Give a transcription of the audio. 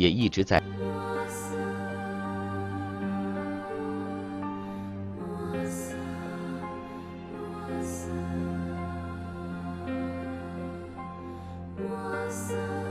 也一直在。色色色